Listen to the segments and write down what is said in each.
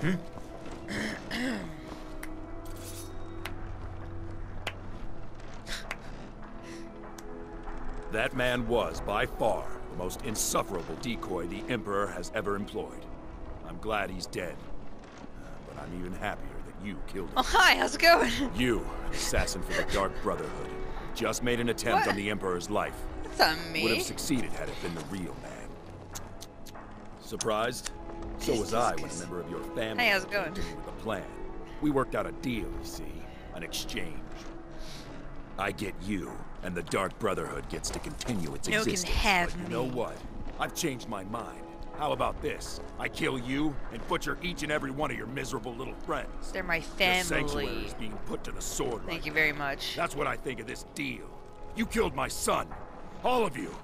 Hmm? That man was, by far, the most insufferable decoy the Emperor has ever employed. I'm glad he's dead. But I'm even happier that you killed him. Oh, hi, how's it going? You, an assassin for the Dark Brotherhood, just made an attempt What? on the Emperor's life. That's not Would have succeeded had it been the real man. Surprised? So was I when a member of your family Hey, how's it going? with a plan. We worked out a deal, you see, an exchange. I get you, and the Dark Brotherhood gets to continue its can existence. have but you know me. what? I've changed my mind. How about this? I kill you and butcher each and every one of your miserable little friends. They're my family. Your sanctuary is being put to the sword. Thank right you very much. that's what I think of this deal. You killed my son. All of you.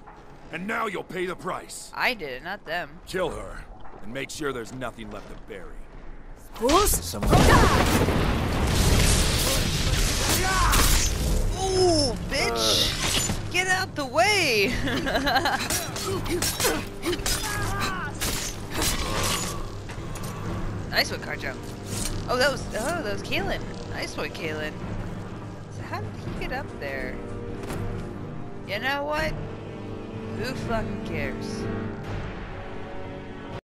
And now you'll pay the price. I did it, not them. Kill her. And make sure there's nothing left to bury. Oh, Ooh, bitch! Uh. Get out the way! nice one, Kharjo. Oh, that was oh, that was Kalen. Nice one, Kalen. So how did he get up there? You know what? Who fucking cares?